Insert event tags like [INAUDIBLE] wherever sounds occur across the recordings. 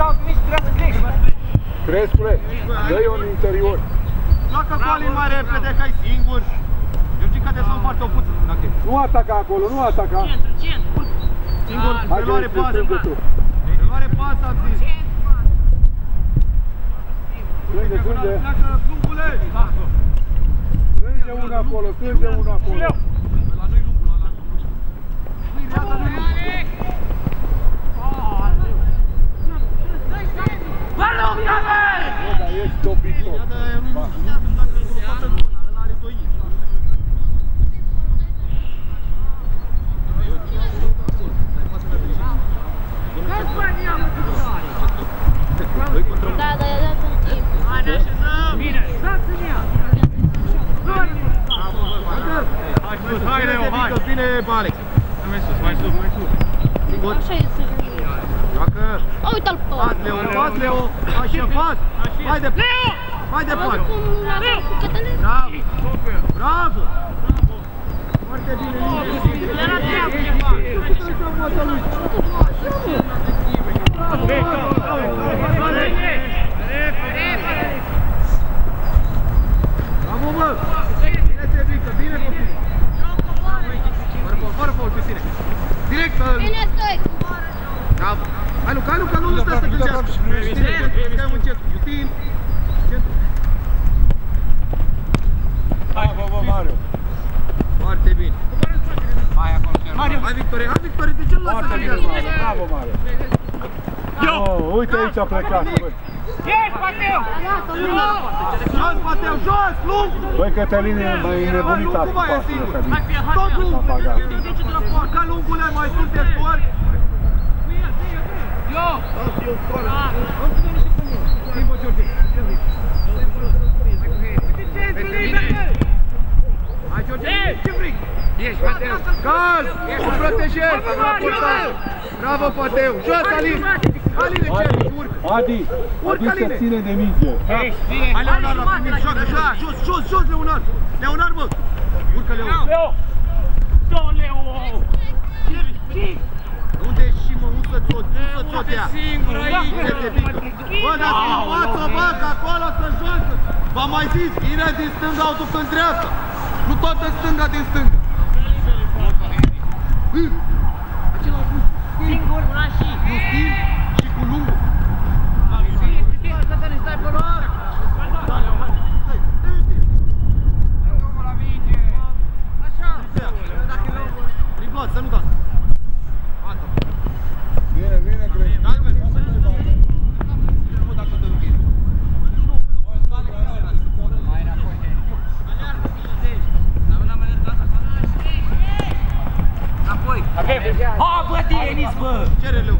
dau nici vrea să crești. Crescule, dă-i în interior. Joacă Colin mai repede, că ai singur. Georgica de sau poartă o puță, dacă e. Nu ataca acolo, nu ataca. Centru, centru. Singur, Hai că preluare te pasă. strânge tu. Preluare pasă, am zis. Strânge, strânge. Pleacă, lungule. Strânge unul acolo, strânge unul acolo. La noi lungul ăla. Nu-i reata, nu-i lungul. Bă, nu, ia-mă! Bă, dar ești dobitor. Ia de aia, nu nu știu dacă îl poate luna, ăla are doi inci. Da, da, i-a dat un timp. Hai, ne așezăm! Bine! Dați-mi ea! Hai sus, hai Leo, hai! Bine, Alex! Mai sus, mai sus, mai sus! Singur, Așa e să joacă! O, uite-l pe Pas, Leo, pas, Leo! Așa, pas! Mai departe! Leo! Mai departe! Cum l-a dat cu Cătălin? Bravo! Bravo! Foarte bine, Leo! Era treabă ceva! Bravo, mă! Bine te ridică, bine copii! Fără faul, fără faul, Cristine! Direct! uh, Bine, stai! Bravo! Hai Luca, hai Luca, nu lăsa să gândească! Cristine, stai în centru, Justin! Centru! Hai, bă, bă, Mario. Foarte bine! Hai acolo, Mario! Hai Victorie, hai Victorie, de ce nu lasă să Foarte bine, gândească? Mario. Bravo, Mario. Oh, uite aici a plecat, bă. Ești, Mateu! Jos, Mateu, jos, lung! Băi, Cătălin e mai nebunit Bă, nu, cum mai e asta. singur? Hai pe hai, Tot lung! Papagal. Ca lungule, mai sunteți doar! Eu! Schimbă, George! Hai, George, ce fric! Ești, Mateu. Gaz! O protejezi! Bravo, Mateu! Jos, Alin! Alin, de ce? Urcă! Adi, Urcă, Adi se Aline. ține de minge. Ești, bine. Hai, Leonard, la primit, joacă, joacă! Jos, jos, jos, Leonard! Leonard, mă! Urcă, Leonard! Leo! Două, Leo! Unde e și mă, usă-ți o, usă-ți o dea! Singur aici! Unde te pică? Bă, dar schimbă-ți-o, bă, că acolo să joacă! V-am mai zis, vine din stânga, o duc în dreapta! Nu toată stânga din stânga! Hă! Acela cu Singur, una și! cu stil și cu lungul! Cătălin, stai pe loc! Așa! Riblat, să nu dați! Asta. Bine, bine, Greci. Dai, bă, să nu dați! Nu dacă te rugi. Mai înapoi. Înapoi! Ha, bă, Denis, bă! Cere leu.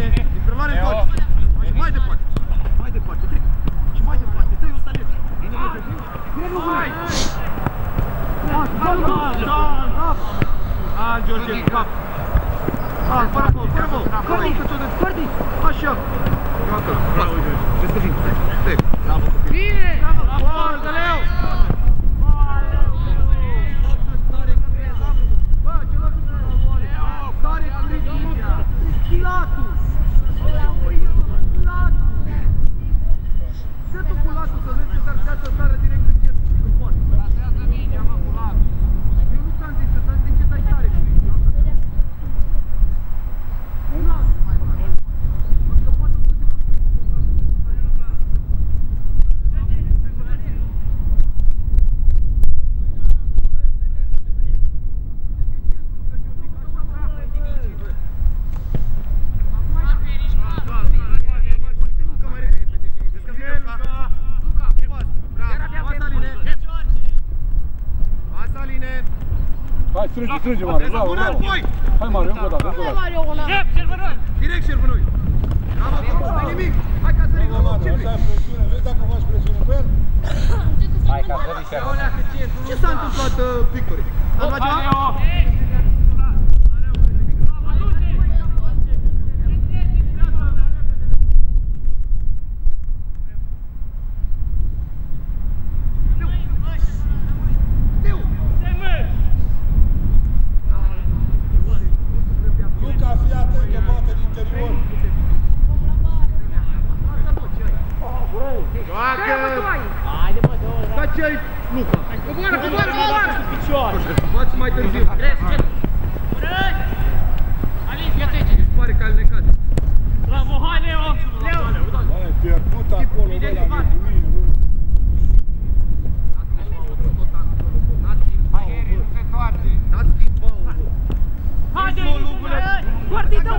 Vezi că vine, din preluare întoarce. Mai și mai departe. Mai departe, trec. Și mai departe, dă-i o salet. Vine repede. Vine lungule. Da, da, da, da. Ah, George, cap. Ah, fără gol, fără gol. Fără gol, că ți-o dă. Cordi. Așa. Joacă. Bravo, George. Vezi că vine. Trec. Bravo, copil. Bine! Gol, de leu. Bă, celor Stare Cristilatul! Cristilatul! Dă tu cu latul să vezi că s-ar putea să sară direct în centru, în poartă. Trasează mingea, mă, cu latul. Eu nu ți-am zis, că ți-am zis ce dai tare cu mine. Hai, strânge, strânge, Mario. Bravo, bravo. Hai, Mario, încă o dată, încă o Hai, dată. Mario, una! Șef, Cervăroi! Direct șervânoi. Bravo, bravo, nu nimic. Hai ca să Bravo, ridicăm Mario, ce așa vrei. e presiune. Vezi dacă faci presiune pe el? Hai, ca să rișe. Ce s-a întâmplat, uh, Victorie? A luat Hai, ceva? Leo. Luca, fii atent că bate din interior. întorce Luca. Coboară, coboară, coboară! Faci mai târziu. Crezi, ce? Alin, ia trece! Îți pare că ai necat. Bravo, hai, Leo! Leo! Ai pierdut acolo, bă, la nebunie, bă. Hai, Heri, nu se toarce! Dați timp, bă, bă. Haide, Ești, bă, lungule. Partidă!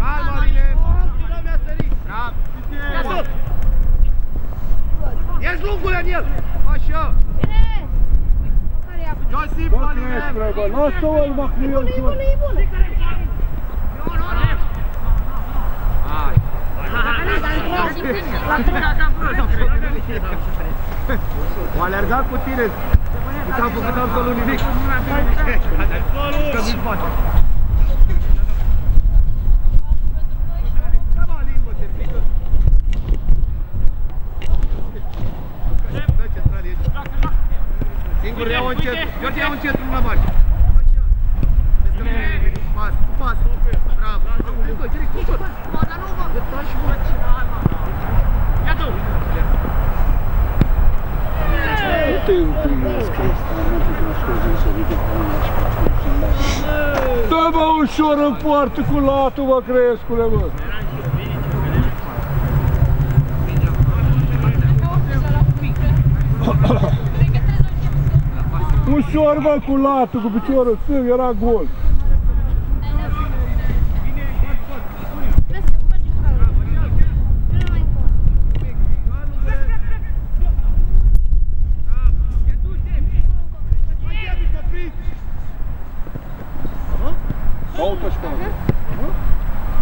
Calma, Aline. Nu mi-a sărit. Bravo! Ia sus! Ești lungule în el. Așa. Bine! Care ia? Josip, Bă, Aline. Crescule, bă, lasă-o, mă, cu el, E bă. bună, e bună! Hai. La trei. O alergat cu tine. Nu ți-am făcut absolut nimic. Că mi face. Da, mă, limbă, se pică. Dă central, ești. Singur iau încet. George, iau încet în la mare. Așa. Vezi că vine. Pas, cu pas. Bravo. Hai, direct, cu tot. Mă, dar nu, mă. Taci, mă. Ia tu! Nu te împrimesc ăsta, nu te cunosc să ridic mâna și pe Dă, bă, ușor în poartă cu latul, bă, Crescule, bă. Ușor, bă, cu latul, cu piciorul stâng, era gol. Vezi că face calul. Până mai încolo. Autoșcoală.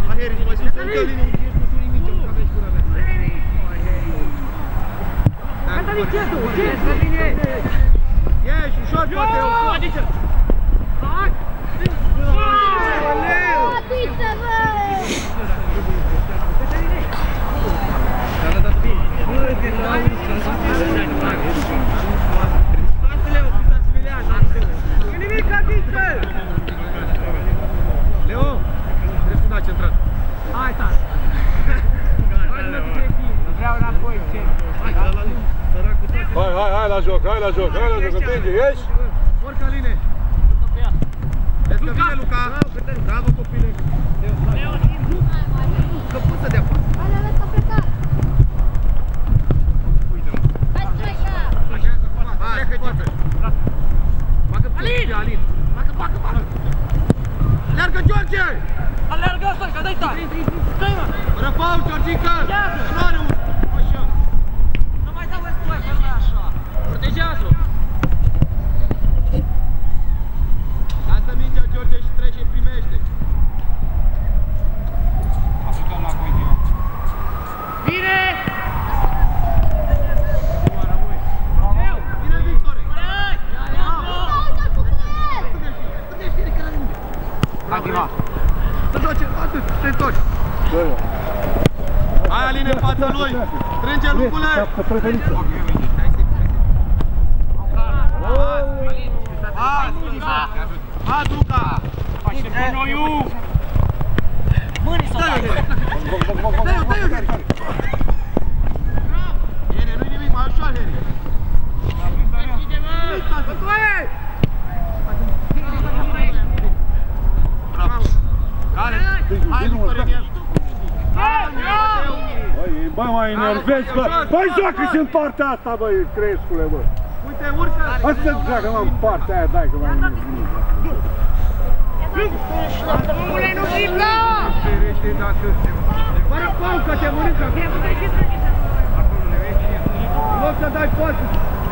Hai, Heri, mai sus, încă Aline, ești cu șurii mici, nu aveți gura mea. Cătălin, ce tu? Ce? Cătăline! Ieși, ușor, poate eu. Adică! Hai! Atiță, bă! Leo, trebuie să da central. Hai, tata! Vreau înapoi, ce? Hai, la la săracul tău. Hai, hai, hai la joc, hai la joc, hai la joc, împinge, ieși. Urcă, Aline. Vezi că vine Luca. Bravo, copile. Că poți să dea pas. Hai, vezi că a plecat. Hai, streca! Hai, plecă, Bagă pe Alin. Bagă, bagă, bagă. Leargă, George! Alergă ăsta, că dai tare! Stai, mă! Fără faul, Georgica! Iată! Nu are un... Așa. Nu mai dau ăsta, că nu e așa! Protejează-o! Lasă mingea, George, și trece, primește. Ajută la coidio. Bine! Bine, Victore! Hai! Uite-l cu el! Activa. Să doce, atât, te întorci. Dă-i. Hai, Aline, în fața lui. Strânge, lungule. Captă preferință. Hai, hai, Luca. Face bunoiu! Mâini să dai! Dă-i-o, dă-i-o, Heri. Heri, nu-i nimic, mai ușor, Heri. Bravo. Care? Hai, Victorie, în el. Hai, Mateu. Băi, bă, mai enervezi, bă. Băi, joacă și în partea asta, băi, Crescule, bă. Uite, urcă. Hai să joacă, mă, în partea aia, dai că mai Omule, nu tripla! Ferește dacă... Fără paucă, te mănâncă. În loc să dai pasă.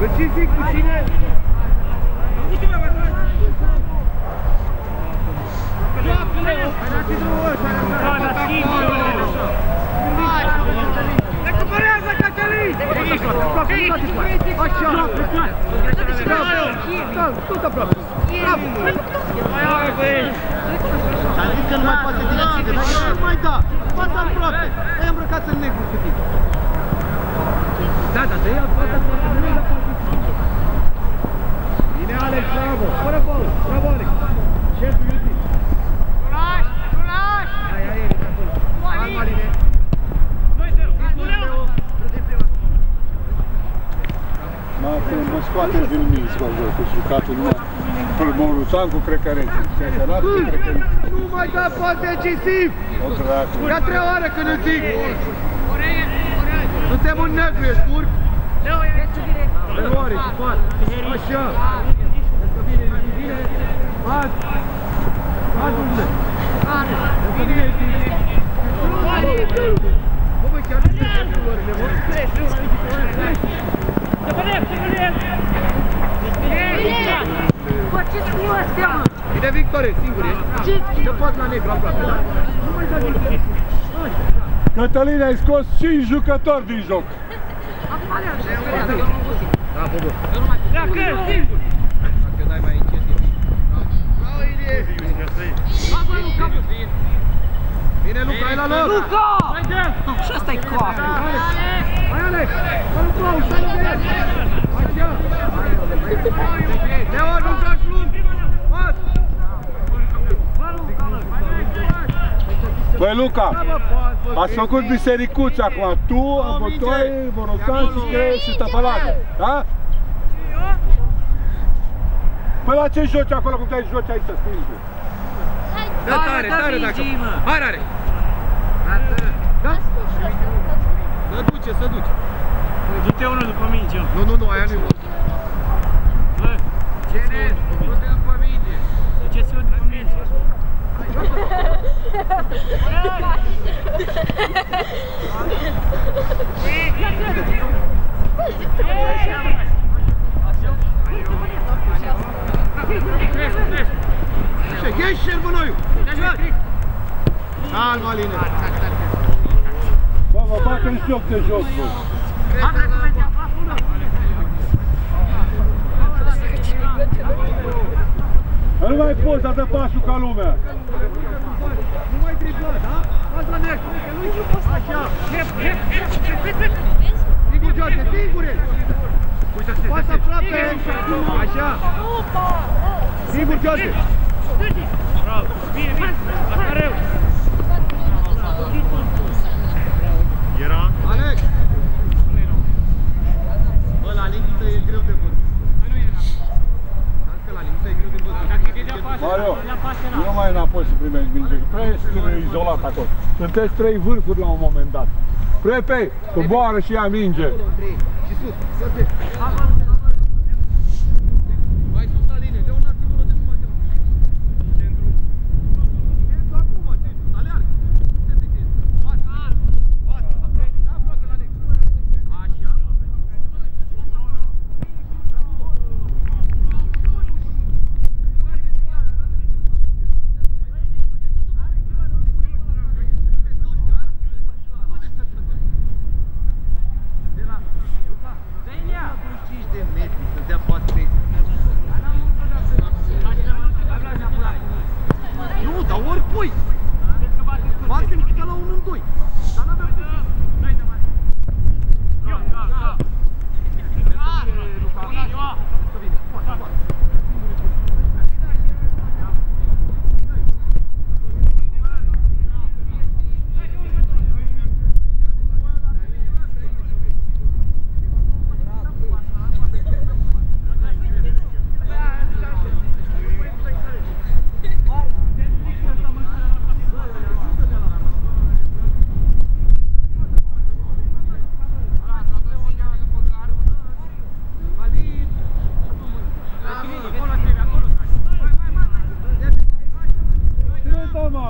Îți și zic cu cine... Joacă-le! Hai, dați drumul ăsta, hai, dați Recuperează, Cătălin! Așa! Bravo! Da, tot aproape! Bravo! Ți-am zis că nu mai poate din accident, dar el nu mai da! Pasă aproape! Ai îmbrăcat în negru cu tine! Da, da, dă-i altă aproape, nu mai da pasă. Bine, Alex, bravo! Fără faul! Bravo, Alex! Șeful Iuti! Hai, hai, Eric, acolo! Calma, Aline! Leo, râde prima! cu jucatul numai pulmonul Țancu, cred că are. Sănătate, cred că are. Nu mai da pas decisiv! O dracu. De a treia oară când îți zic! Suntem un negru, ești turc? Reloare, și pat. Așa. Asta bine, bine. Pat. Pat unde? Asta bine, bine. Bă, băi, chiar nu știu culorile, mă. Bă, ce scrie astea, mă? Bine, Victorie, singur ești. Te pot la negru aproape, da? Nu mai da nimic. Cătălin, ai scos 5 jucători din joc. Bravo, bă. Dacă, singur. Dacă dai mai încet, e bine. Bravo, Ilie. Bine, Luca, ai la loc. Luca! Hai de! Și ăsta e coafă. Hai, Alex! Hai, Luca, stai la verde! Așa! Leo, nu joci lung! Pas! Băi, Luca, Da, bă, pas, bă, ați că- făcut bisericuți acum. Tu, Botoi, Borocan și Scree și Tăpălată. Da? Păi la ce joci acolo cum te-ai joci aici, stângu? Dă tare, Dă, dă tare dacă... Vigi, mă. Hai, Rare! Da? Să duce, să duce. Du-te unul după minge. Nu, nu, nu, aia nu-i mult. Bă, Cine? Du-te după minge. duceți-o după minge. [LAUGHS] Așa, ieși șerbunoiu! Calma, Aline! Bă, vă fac în joc de joc, bă. Nu mai poți să dă pasul ca lumea. Nu mai tripla, da? Pas la negru! Așa! Sigur, George, singur ești! Pas aproape! Așa! Sigur, George! Bravo. Bine, bine. Asta rău. Era? Alex! Bă, la limită e greu de văzut. Dacă la limită e greu de văzut. Dacă dădea pasă, Mario, dădea pasă, nu n-a. mai înapoi să primești minge, că prea ești izolat acolo. Sunteți trei vârfuri la un moment dat. Prepe, coboară și ia minge. Acolo, între ei. Și sus, să te...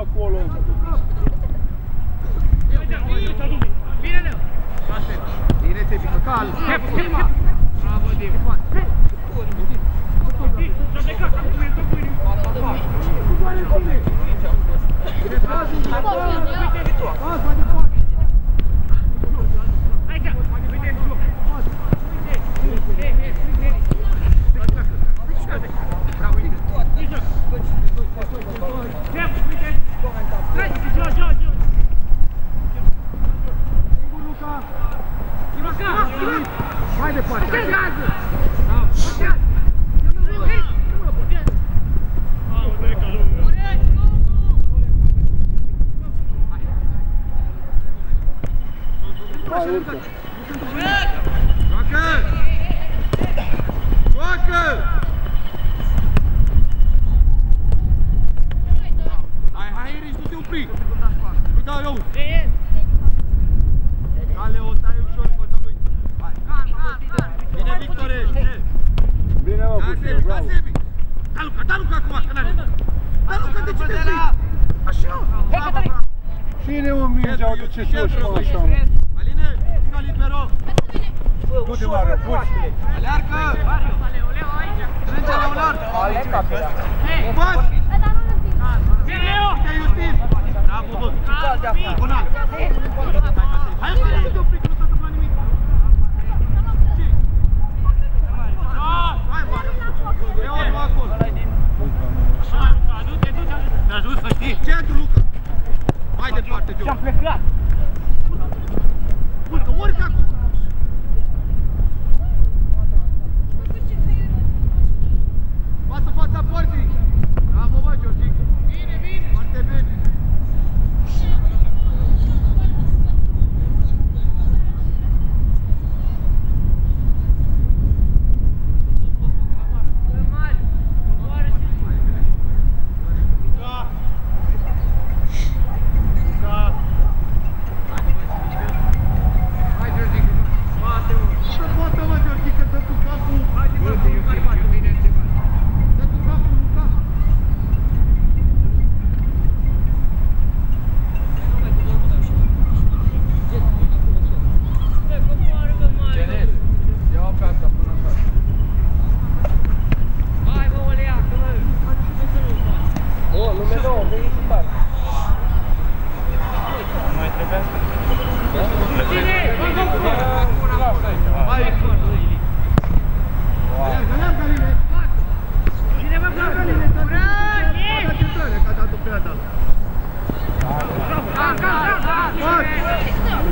acolo? Luca. Mai Dar nu, că de ce te pui? Așa? Hai, Cătălin! Cine o mingea, uite ce și eu și mă așa. Aline, stai libero! Du-te, Mare, puși! Alearcă! Strânge la un alt! Pas! Leo! Uite, Iustin! Bravo, bă! Bună! Hai, Iustin, nu te opri, că nu s-a întâmplat nimic! Hai, Mare! Leo, nu acolo! Centru, Luca! Mai departe, Joe! Și-am plecat. Urcă, urcă acum! Față, fața porții! Bravo, bă, Georgic! Bine, bine! Foarte bine! Hai, Georgic! Să poată, mă, Georgic, că dă cu capul! Haide, mă, Dă cu capul, Luca! Hai! Aleargă, aleargă, Aline! Aleargă, Aline, dă- dă centrale, că a dat-o pe ea, da.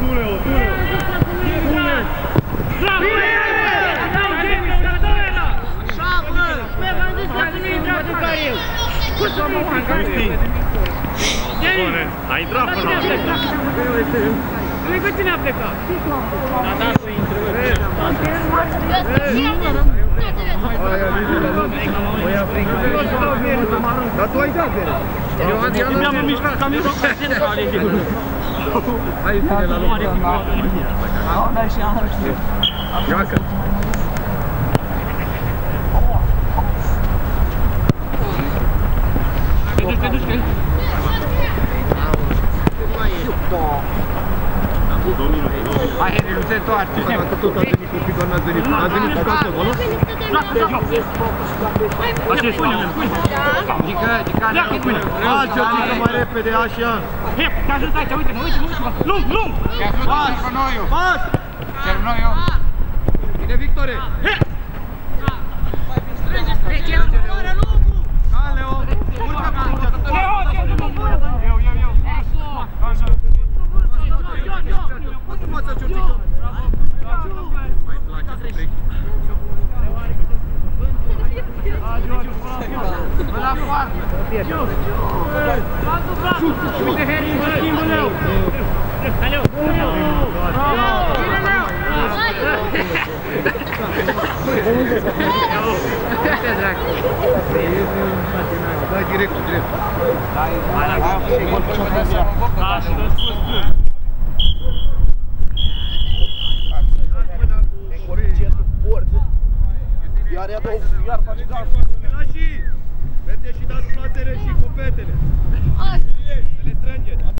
Du-te, Leonard, așteaptă! Stai pe linie! Bă, pe linia de 16! Bă, pe linia de 16! Nu știi că e de 16. Nu intră tu. Tu, Leo, tu, Leo! Bravo! Dau James, dau ăla! Bă, v-am zis că nu intră tu ca eu! Cum să nu intră? James! A intrat până la Nu e cu tine a plecat! Da, da, să intre, Dar tu ai dat bere! Eu am dat Mi-am mișcat cam eu ca tine ca ale Hai, ține la loc! Joacă! Hai, Henry, nu se întoarce! Dacă tot a venit cu picor, n-a venit, a venit cu toată, nu? Așa e spune. Dică, dică, Alți o dică mai repede, așa! He, te ajut aici, uite, mă, uite, mă, uite, mă. Lung, lung! Pas! Pas! Bine, Victore! Ca, Leo! Urcă pe aici! Leo, eu, eu, eu. Așa. Poți în fața Georgica! Mai place să plec. La poartă! Uite, Harry, mă schimbă Leo! Hai, Leo! Bine, Leo! Dai direct, direct. Așa. Iar ea două, iar face gaz.